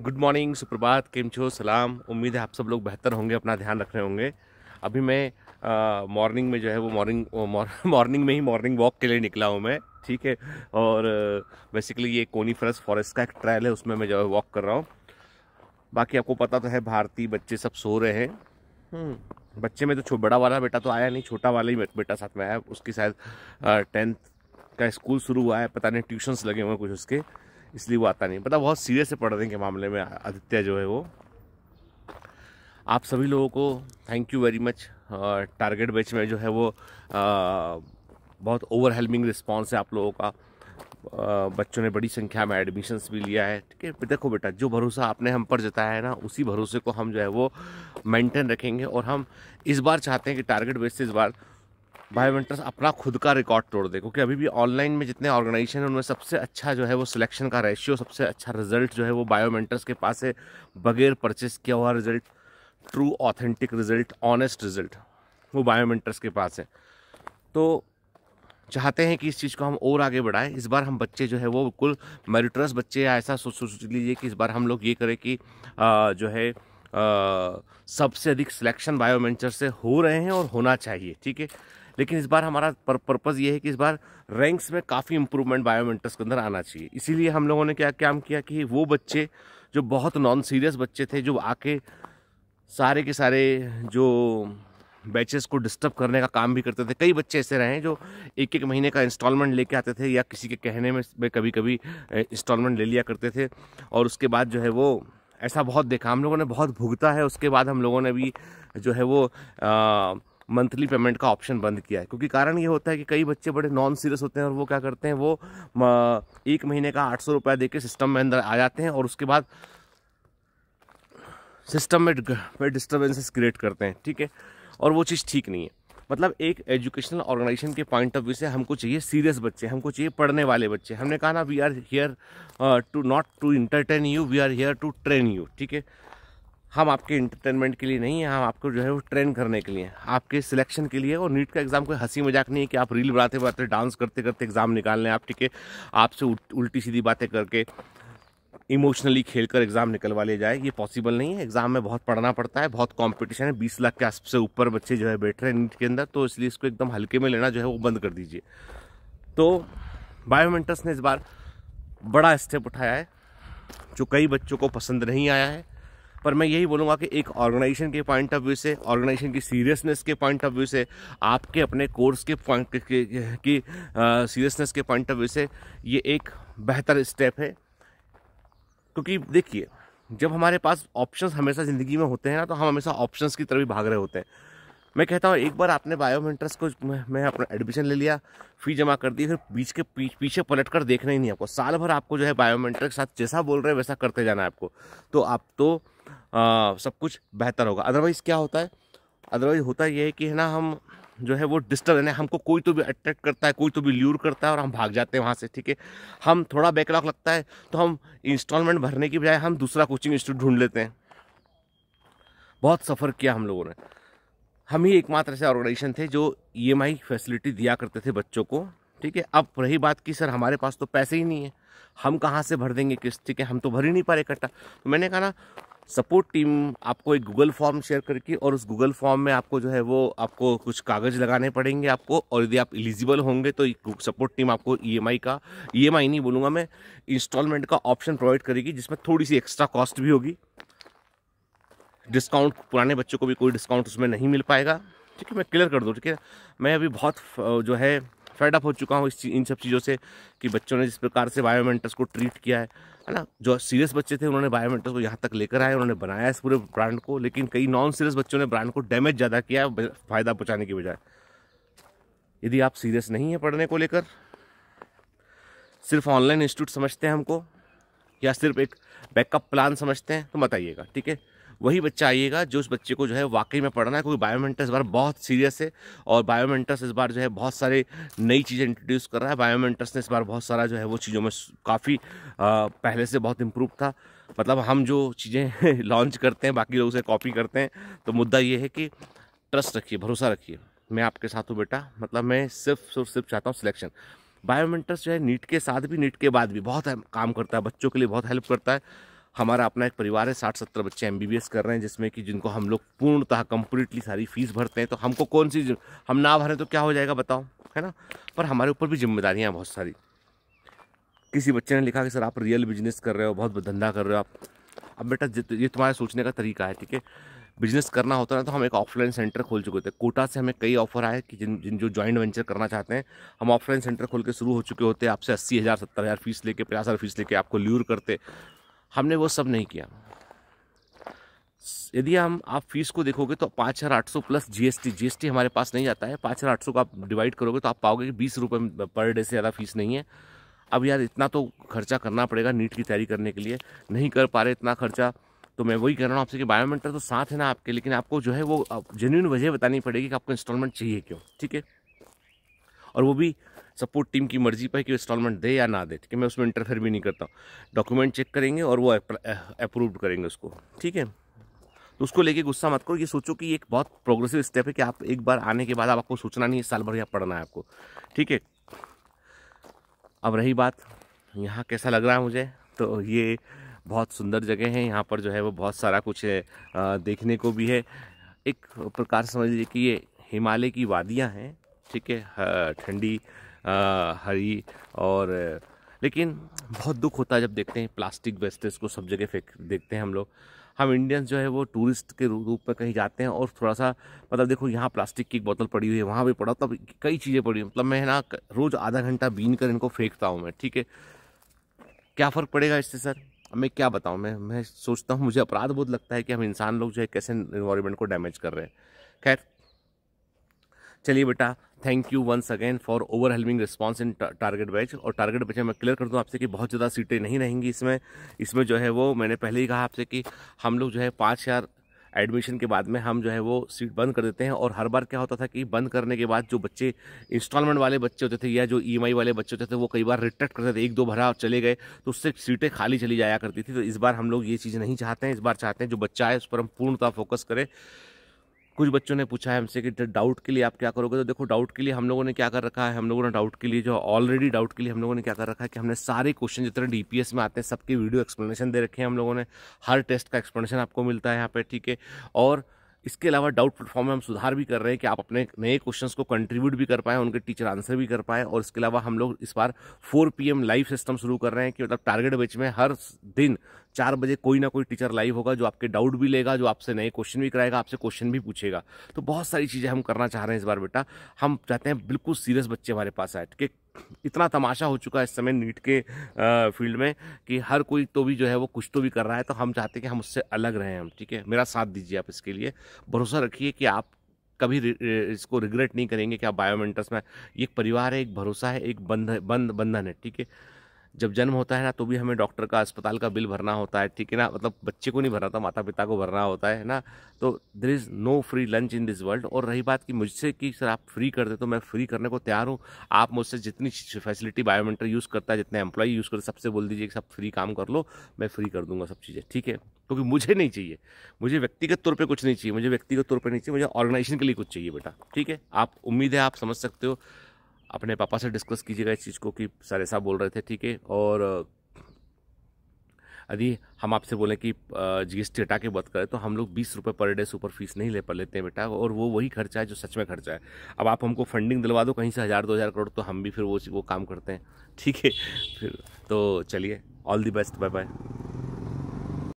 Good morning सुप्रभात केम छो सलाम। उम्मीद है आप सब लोग बेहतर होंगे अपना ध्यान रख रहे होंगे। अभी मैं मॉर्निंग में जो है वो मॉर्निंग मॉर्निंग में ही मॉर्निंग वॉक के लिए निकला हूँ मैं ठीक है? और बेसिकली ये कोनीफरस फॉरेस्ट का एक ट्रायल है उसमें मैं जो है वॉक कर रहा हूँ। बाकी आपको पता तो है भारतीय बच्चे सब सो रहे हैं। हम्म, बच्चे में तो बड़ा वाला बेटा तो आया नहीं छोटा वाला ही बेटा साथ में आया। उसकी शायद टेंथ का स्कूल शुरू हुआ है पता नहीं ट्यूशन्स लगे हुए कुछ उसके। इसलिए वो आता नहीं। पता बहुत सीरियस है पढ़ने के मामले में आदित्य जो है वो। आप सभी लोगों को thank you very much target batch में जो है वो आ, बहुत ओवरहेलमिंग रिस्पॉन्स है आप लोगों का। आ, बच्चों ने बड़ी संख्या में एडमिशन्स भी लिया है ठीक है? देखो बेटा जो भरोसा आपने हम पर जताया है ना उसी भरोसे को हम जो है वो मेंटेन रखेंगे। और हम इस बार चाहते हैं कि टारगेट बेस से इस बार बायोमेंटर्स अपना खुद का रिकॉर्ड तोड़ दे क्योंकि अभी भी ऑनलाइन में जितने ऑर्गेनाइजेशन हैं उनमें सबसे अच्छा जो है वो सिलेक्शन का रेशियो सबसे अच्छा रिज़ल्ट जो है वो बायोमेंटर्स के पास है बगैर परचेस किया हुआ result true authentic result honest result वो बायोमेंटर्स के पास है। तो चाहते हैं कि इस चीज़ को हम और आगे बढ़ाएँ। इस बार हम बच्चे जो है वो बिल्कुल मेरिटरस बच्चे ऐसा सोच सोच लीजिए कि इस बार हम लोग ये करें कि आ, जो है सबसे अधिक सिलेक्शन बायोमेंटर से हो रहे हैं और होना चाहिए ठीक है? लेकिन इस बार हमारा पर, पर्पज़ ये है कि इस बार रैंक्स में काफ़ी इंप्रूवमेंट बायोमेंटर्स के अंदर आना चाहिए। इसीलिए हम लोगों ने क्या काम किया कि वो बच्चे जो बहुत नॉन सीरियस बच्चे थे जो आके सारे के सारे जो बैचेस को डिस्टर्ब करने का काम भी करते थे कई बच्चे ऐसे रहे हैं जो एक एक महीने का इंस्टॉलमेंट लेके आते थे या किसी के कहने में कभी कभी इंस्टॉलमेंट ले लिया करते थे और उसके बाद जो है वो ऐसा बहुत देखा। हम लोगों ने बहुत भुगता है उसके बाद हम लोगों ने भी जो है वो आ, मंथली पेमेंट का ऑप्शन बंद किया है। क्योंकि कारण ये होता है कि कई बच्चे बड़े नॉन सीरियस होते हैं और वो क्या करते हैं, वो एक महीने का आठ सौ रुपया दे के सिस्टम में अंदर आ जाते हैं और उसके बाद सिस्टम में डिस्टर्बेंसेस क्रिएट करते हैं, ठीक है? और वो चीज़ ठीक नहीं है। मतलब एक एजुकेशनल ऑर्गेनाइजेशन के पॉइंट ऑफ़ व्यू से हमको चाहिए सीरियस बच्चे, हमको चाहिए पढ़ने वाले बच्चे। हमने कहा ना we are here to not to entertain you we are here to train you ठीक है? हम आपके इंटरटेनमेंट के लिए नहीं है, हम आपको जो है वो ट्रेन करने के लिए आपके सिलेक्शन के लिए, और नीट का एग्ज़ाम कोई हँसी मज़ाक नहीं है कि आप रील बनाते बनाते डांस करते करते एग्ज़ाम निकाल लें आप, ठीक है? आपसे उल्टी सीधी बातें करके इमोशनली खेल कर एग्ज़ाम निकलवा लिया जाए, ये पॉसिबल नहीं है। एग्ज़ाम में बहुत पढ़ना पड़ता है, बहुत कंपटीशन है, बीस लाख के आस से ऊपर बच्चे जो है बैठ रहे हैं नीट के अंदर तो इसलिए इसको एकदम हल्के में लेना जो है वो बंद कर दीजिए। तो बायोमेंटर्स ने इस बार बड़ा स्टेप उठाया है, जो कई बच्चों को पसंद नहीं आया है। पर मैं यही बोलूँगा कि एक ऑर्गेनाइजेशन के पॉइंट ऑफ़ व्यू से ऑर्गेनाइजेशन की सीरियसनेस के पॉइंट ऑफ़ व्यू से आपके अपने कोर्स के पॉइंट की सीरियसनेस के पॉइंट ऑफ़ व्यू से ये एक बेहतर स्टेप है। क्योंकि देखिए जब हमारे पास ऑप्शंस हमेशा ज़िंदगी में होते हैं ना तो हम हमेशा ऑप्शंस की तरफ़ ही भाग रहे होते हैं। मैं कहता हूँ एक बार आपने बायोमेंट्रस को मैं अपना एडमिशन ले लिया फ़ी जमा कर दी फिर बीच के पीछ, पीछे पलट कर देखना ही नहीं आपको। साल भर आपको जो है बायोमेंट्रिक के साथ जैसा बोल रहे हैं वैसा करते जाना है आपको। तो आप तो आ, सब कुछ बेहतर होगा। अदरवाइज़ क्या होता है? अदरवाइज़ होता ये है कि है ना हम जो है वो डिस्टर्ब है हमको कोई तो भी अट्रैक्ट करता है कोई तो भी ल्यूर करता है और हम भाग जाते हैं वहाँ से ठीक है? हम थोड़ा बैकलॉग लगता है तो हम इंस्टॉलमेंट भरने की बजाय हम दूसरा कोचिंग इंस्टीट्यूट ढूंढ लेते हैं। बहुत सफ़र किया हम लोगों ने। हम ही एकमात्र ऐसे ऑर्गेनाइजेशन थे जो ई e फैसिलिटी दिया करते थे बच्चों को ठीक है? अब रही बात की सर हमारे पास तो पैसे ही नहीं है। हम कहाँ से भर देंगे किस्त ठीक है? हम तो भर ही नहीं पा रहे इकट्ठा। तो मैंने कहा ना सपोर्ट टीम आपको एक गूगल फॉर्म शेयर करके और उस गूगल फॉर्म में आपको जो है वो आपको कुछ कागज़ लगाने पड़ेंगे आपको और यदि आप एलिजिबल होंगे तो सपोर्ट टीम आपको ईएमआई e का ईएमआई e नहीं बोलूँगा मैं इंस्टॉलमेंट का ऑप्शन प्रोवाइड करेगी जिसमें थोड़ी सी एक्स्ट्रा कॉस्ट भी होगी। डिस्काउंट पुराने बच्चों को भी कोई डिस्काउंट उसमें नहीं मिल पाएगा। ठीक है, मैं क्लियर कर दूँ, ठीक है? मैं अभी बहुत, जो है फेड अप हो चुका हूँ इस इन सब चीज़ों से कि बच्चों ने जिस प्रकार से बायोमेंटर्स को ट्रीट किया है है ना? जो सीरियस बच्चे थे उन्होंने बायोमेंटर्स को यहाँ तक लेकर आए, उन्होंने बनाया इस पूरे ब्रांड को, लेकिन कई नॉन सीरियस बच्चों ने ब्रांड को डैमेज ज़्यादा किया फ़ायदा पहुँचाने की बजाय। यदि आप सीरियस नहीं है पढ़ने को लेकर, सिर्फ़ ऑनलाइन इंस्टीट्यूट समझते हैं हमको, या सिर्फ़ एक बैकअप प्लान समझते हैं तो बताइएगा, ठीक है? वही बच्चा आइएगा जो उस बच्चे को जो है वाकई में पढ़ना है, क्योंकि बायोमेंटस इस बार बहुत सीरियस है और बायोमेंटस इस बार जो है बहुत सारे नई चीज़ें इंट्रोड्यूस कर रहा है। बायोमेंटस ने इस बार बहुत सारा जो है वो चीज़ों में काफ़ी पहले से बहुत इम्प्रूव था। मतलब हम जो चीज़ें लॉन्च करते हैं, बाकी लोग उसे कॉपी करते हैं तो मुद्दा ये है कि ट्रस्ट रखिए, भरोसा रखिए। मैं आपके साथ हूँ बेटा मतलब मैं सिर्फ़ सिर्फ़ सिर्फ़ चाहता हूँ सिलेक्शन बायोमेंटस जो है नीट के साथ भी, नीट के बाद भी बहुत काम करता है, बच्चों के लिए बहुत हेल्प करता है। हमारा अपना एक परिवार है साठ सत्तर बच्चे एमबीबीएस कर रहे हैं, जिसमें कि जिनको हम लोग पूर्णतः कम्प्लीटली सारी फ़ीस भरते हैं। तो हमको कौन सी हम ना भरें तो क्या हो जाएगा बताओ, है ना? पर हमारे ऊपर भी जिम्मेदारियाँ बहुत सारी। किसी बच्चे ने लिखा कि, सर, आप रियल बिज़नेस कर रहे हो, बहुत धंधा कर रहे हो आप। अब बेटा ये तुम्हारे सोचने का तरीका है, ठीक है? बिज़नेस करना होता है तो हम एक ऑफलाइन सेंटर खोल चुके थे कोटा से हमें कई ऑफ़र आए कि जिन जिन जो ज्वाइंट वेंचर करना चाहते हैं, हम ऑफलाइन सेंटर खोल के शुरू हो चुके होते आपसे अस्सी हज़ार, सत्तर हज़ार फ़ीस लेके, पचास हज़ार फ़ीस लेके आपको ल्यूर करते। हमने वो सब नहीं किया। यदि हम, आप फ़ीस को देखोगे तो पाँच हज़ार आठ सौ प्लस जीएसटी जीएसटी हमारे पास नहीं आता है। पाँच हज़ार आठ सौ का आप डिवाइड करोगे तो आप पाओगे कि बीस रुपये पर डे से ज़्यादा फ़ीस नहीं है। अब यार इतना तो खर्चा करना पड़ेगा नीट की तैयारी करने के लिए। नहीं कर पा रहे इतना खर्चा तो मैं वही कह रहा हूँ आपसे कि बायोमेट्रिक तो साथ है ना आपके, लेकिन आपको जो है वो जेन्यून वजह बतानी पड़ेगी कि आपको इंस्टॉलमेंट चाहिए क्यों, ठीक है? और वो भी सपोर्ट टीम की मर्ज़ी पर कि इंस्टॉलमेंट दे या ना दे, ठीक है? मैं उसमें इंटरफेयर भी नहीं करता डॉक्यूमेंट चेक करेंगे और वो अप्रूव करेंगे उसको, ठीक है? तो उसको लेके गुस्सा मत करो। ये सोचो कि एक बहुत प्रोग्रेसिव स्टेप है कि आप एक बार आने के बाद आपको सोचना नहीं है, साल भर या पढ़ना है आपको, ठीक है? अब रही बात, यहाँ कैसा लग रहा है मुझे? तो ये बहुत सुंदर जगह है, यहाँ पर जो है वो बहुत सारा कुछ है देखने को भी है। एक प्रकार समझ लीजिए कि ये हिमालय की वादियाँ हैं ठीक है ठंडी हरी और, लेकिन बहुत दुख होता है जब देखते हैं प्लास्टिक वेस्टेज को सब जगह फेंक, देखते हैं हम लोग। हम इंडियंस जो है वो टूरिस्ट के रूप में कहीं जाते हैं और थोड़ा सा मतलब देखो यहाँ प्लास्टिक की एक बोतल पड़ी हुई है, वहाँ भी पड़ा, तब कई चीज़ें पड़ी मतलब मैं ना रोज़ आधा घंटा बीन कर इनको फेंकता हूँ मैं, ठीक है? क्या फ़र्क पड़ेगा इससे, सर? मैं क्या बताऊँ? मैं मैं सोचता हूँ, मुझे अपराध बोध लगता है कि हम इंसान लोग जो है कैसे इन्वायरमेंट को डैमेज कर रहे हैं। खैर, चलिए बेटा thank you once again for overwhelming response in target batch और टारगेट बैच मैं क्लियर कर दूँ आपसे कि बहुत ज़्यादा सीटें नहीं रहेंगी इसमें। इसमें जो है वो, मैंने पहले ही कहा आपसे कि हम लोग जो है पाँच हज़ार एडमिशन के बाद में हम जो है वो सीट बंद कर देते हैं। और हर बार क्या होता था कि बंद करने के बाद जो बच्चे इंस्टॉलमेंट वाले बच्चे होते थे या जो ई e वाले बच्चे होते थे, वो कई बार रिटेक्ट करते थे। एक दो भरा चले गए तो उससे सीटें खाली चली जाया करती थी। तो इस बार हम लोग ये चीज़ नहीं चाहते हैं। इस बार चाहते हैं जो बच्चा है उस पर हम पूर्णतः फोकस करें। कुछ बच्चों ने पूछा है हमसे कि डाउट के लिए आप क्या करोगे? तो देखो, डाउट के लिए हम लोगों ने क्या कर रखा है? हम लोगों ने डाउट के लिए जो ऑलरेडी डाउट के लिए हम लोगों ने क्या कर रखा है कि हमने सारे क्वेश्चन जितने डीपीएस में आते हैं, सबके वीडियो एक्सप्लेनेशन दे रखे हैं हम लोगों ने। हर टेस्ट का एक्सप्लेनेशन आपको मिलता है यहाँ पर ठीक है? और इसके अलावा डाउट प्लेटफॉर्म में हम सुधार भी कर रहे हैं कि आप अपने नए क्वेश्चंस को कंट्रीब्यूट भी कर पाएँ, उनके टीचर आंसर भी कर पाएँ, और इसके अलावा हम लोग इस बार 4 पीएम लाइव सिस्टम शुरू कर रहे हैं कि मतलब टारगेट बेच में हर दिन चार बजे कोई ना कोई टीचर लाइव होगा जो आपके डाउट भी लेगा, जो आपसे नए क्वेश्चन भी कराएगा, आपसे क्वेश्चन भी पूछेगा। तो बहुत सारी चीज़ें हम करना चाह रहे हैं इस बार बेटा। हम चाहते हैं बिल्कुल सीरियस बच्चे हमारे पास आए ठीक है इतना तमाशा हो चुका है इस समय नीट के फ़ील्ड में कि हर कोई तो भी जो है वो कुछ तो भी कर रहा है तो हम चाहते हैं कि हम उससे अलग रहें हम, ठीक है? मेरा साथ दीजिए आप इसके लिए। भरोसा रखिए कि आप कभी इसको रिग्रेट नहीं करेंगे कि आप बायोमेंटर्स में एक परिवार है, एक भरोसा है, एक बंध बंध, बंधन है, ठीक है? जब जन्म होता है ना तो भी हमें डॉक्टर का, अस्पताल का बिल भरना होता है, ठीक है ना? मतलब बच्चे को नहीं भरना था माता पिता को भरना होता है, ना? तो there is no free lunch in this world और रही बात कि मुझसे कि सर आप फ्री कर दे तो मैं फ्री करने को तैयार हूँ। आप मुझसे जितनी फैसिलिटी बायोमेट्रिक यूज़ करता है, जितने एम्प्लॉय यूज़ करते सबसे बोल दीजिए कि सब फ्री काम कर लो, मैं फ्री कर दूँगा सब चीज़ें, ठीक है? क्योंकि मुझे नहीं चाहिए। मुझे व्यक्तिगत तौर पर कुछ नहीं चाहिए, मुझे व्यक्तिगत तौर पर नहीं चाहिए, मुझे ऑर्गेनाइजेशन के लिए कुछ चाहिए बेटा, ठीक है? आप, उम्मीद है आप समझ सकते हो। अपने पापा से डिस्कस कीजिएगा इस चीज़ को कि सर ऐसा बोल रहे थे, ठीक है? और यदि हम आपसे बोलें कि जी एस टी हटा के बात करें तो हम लोग बीस रुपये पर डे सुपर फ़ीस नहीं ले पा लेते हैं बेटा, और वो वही खर्चा है जो सच में खर्चा है। अब आप हमको फंडिंग दिलवा दो कहीं से हज़ार, दो हज़ार करोड़ तो हम भी फिर वो वो काम करते हैं। ठीक है? फिर तो चलिए all the best bye bye